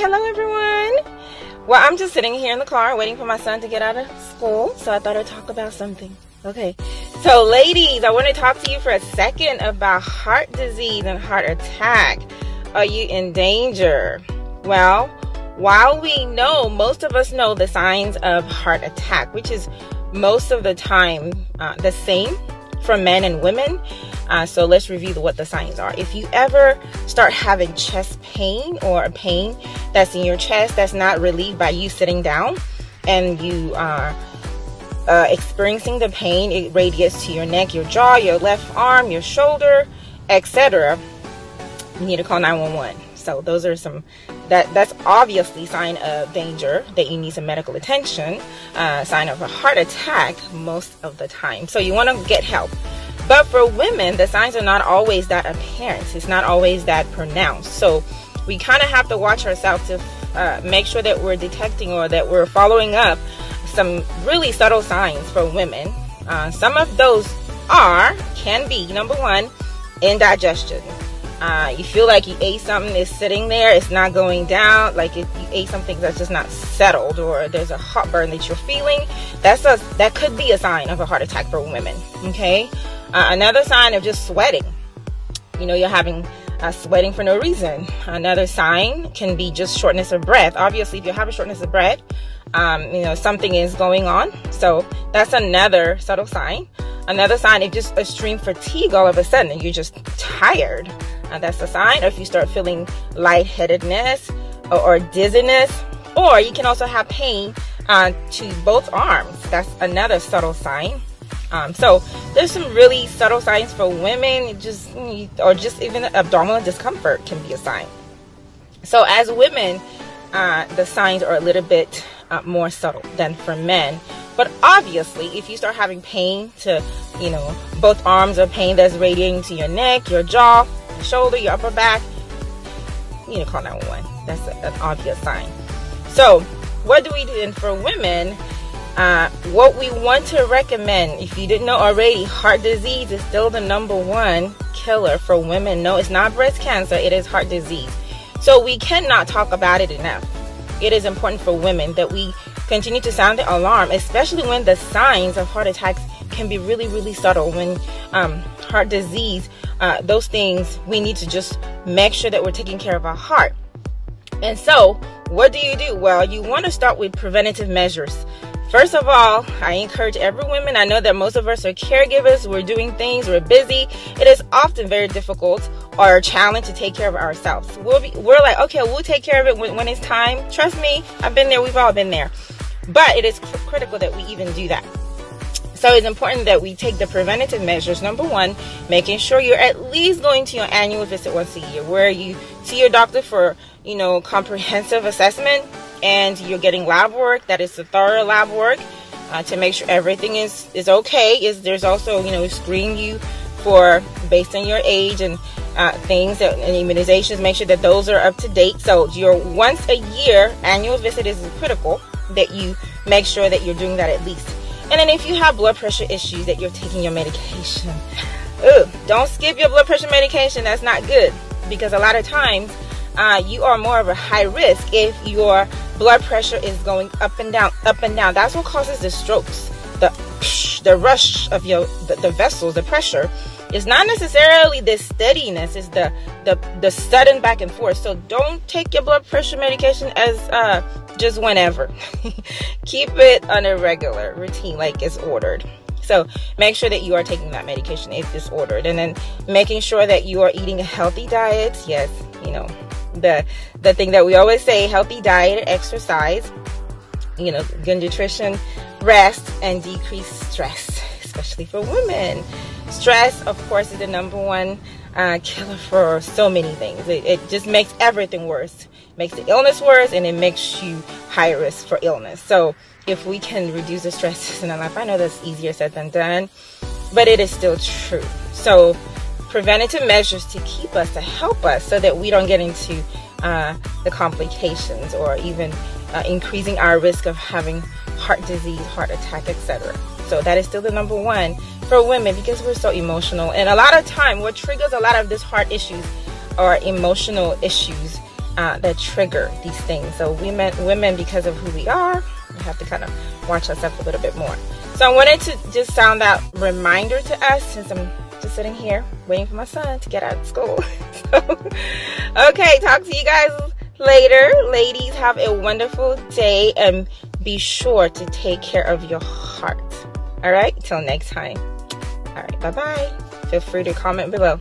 hello everyone. Well, I'm just sitting here in the car waiting for my son to get out of school, so I thought I'd talk about something. Okay, so ladies, I want to talk to you for a second about heart disease and heart attack. Are you in danger? Well, while we know, most of us know the signs of heart attack, which is most of the time uh, the same for men and women. Uh, so let's review the, what the signs are. If you ever start having chest pain or a pain that's in your chest that's not relieved by you sitting down, and you are uh, experiencing the pain, it radiates to your neck, your jaw, your left arm, your shoulder, etc. You need to call 911. So those are some that that's obviously sign of danger that you need some medical attention, uh, sign of a heart attack most of the time. So you want to get help. But for women, the signs are not always that apparent. It's not always that pronounced. So we kind of have to watch ourselves to uh, make sure that we're detecting or that we're following up some really subtle signs for women. Uh, some of those are, can be, number one, indigestion. Uh, you feel like you ate something that's sitting there, it's not going down, like if you ate something that's just not settled, or there's a heartburn that you're feeling, that's a that could be a sign of a heart attack for women. Okay, uh, another sign of just sweating. You know, you're having uh, sweating for no reason. Another sign can be just shortness of breath. Obviously, if you have a shortness of breath, um, you know something is going on. So that's another subtle sign. Another sign is just extreme fatigue all of a sudden. You're just tired. Uh, that's a sign. Or if you start feeling lightheadedness or, or dizziness, or you can also have pain uh, to both arms. That's another subtle sign. Um, so there's some really subtle signs for women, just or just even abdominal discomfort can be a sign. So as women, uh, the signs are a little bit uh, more subtle than for men. But obviously, if you start having pain to, you know, both arms or pain that's radiating to your neck, your jaw, your shoulder, your upper back, you need to call 911. That's a, an obvious sign. So, what do we do then for women? Uh, what we want to recommend, if you didn't know already, heart disease is still the number one killer for women. No, it's not breast cancer, it is heart disease. So we cannot talk about it enough. It is important for women that we continue to sound the alarm, especially when the signs of heart attacks can be really, really subtle. When um, heart disease, uh, those things, we need to just make sure that we're taking care of our heart. And so, what do you do? Well, you want to start with preventative measures. First of all, I encourage every woman. I know that most of us are caregivers. We're doing things. We're busy. It is often very difficult or a challenge to take care of ourselves. We'll be, we're like, okay, we'll take care of it when, when it's time. Trust me, I've been there. We've all been there. But it is cr- critical that we even do that. So it's important that we take the preventative measures. Number one, making sure you're at least going to your annual visit once a year, where you see your doctor for, you know, comprehensive assessment and you're getting lab work that is the thorough lab work uh, to make sure everything is is okay is there's also you know screen you for based on your age and uh, things that, and immunizations make sure that those are up to date. So your once a year annual visit is critical that you make sure that you're doing that at least. And then if you have blood pressure issues that you're taking your medication Ugh, don't skip your blood pressure medication that's not good. Because a lot of times uh, you are more of a high risk if your blood pressure is going up and down, up and down. That's what causes the strokes, the the rush of your the, the vessels, the pressure. It's not necessarily the steadiness; it's the the the sudden back and forth. So don't take your blood pressure medication as uh, just whenever. Keep it on a regular routine, like it's ordered. So make sure that you are taking that medication if it's ordered, and then making sure that you are eating a healthy diet. Yes, you know the the thing that we always say healthy diet and exercise you know good nutrition rest and decrease stress especially for women. Stress of course is the number one uh, killer for so many things. It, it just makes everything worse. Makes the illness worse and it makes you high risk for illness. So if we can reduce the stresses in our life i know that's easier said than done but it is still true. So preventative measures to keep us, to help us, so that we don't get into uh, the complications or even uh, increasing our risk of having heart disease, heart attack, etc. So that is still the number one for women because we're so emotional. And a lot of time, what triggers a lot of this heart issues are emotional issues. uh, that trigger these things. So women, women, because of who we are, we have to kind of watch ourselves a little bit more. So I wanted to just sound that reminder to us since I'm just sitting here waiting for my son to get out of school. so, okay, talk to you guys later. Ladies, have a wonderful day and be sure to take care of your heart. All right, till next time. All right, bye bye. Feel free to comment below.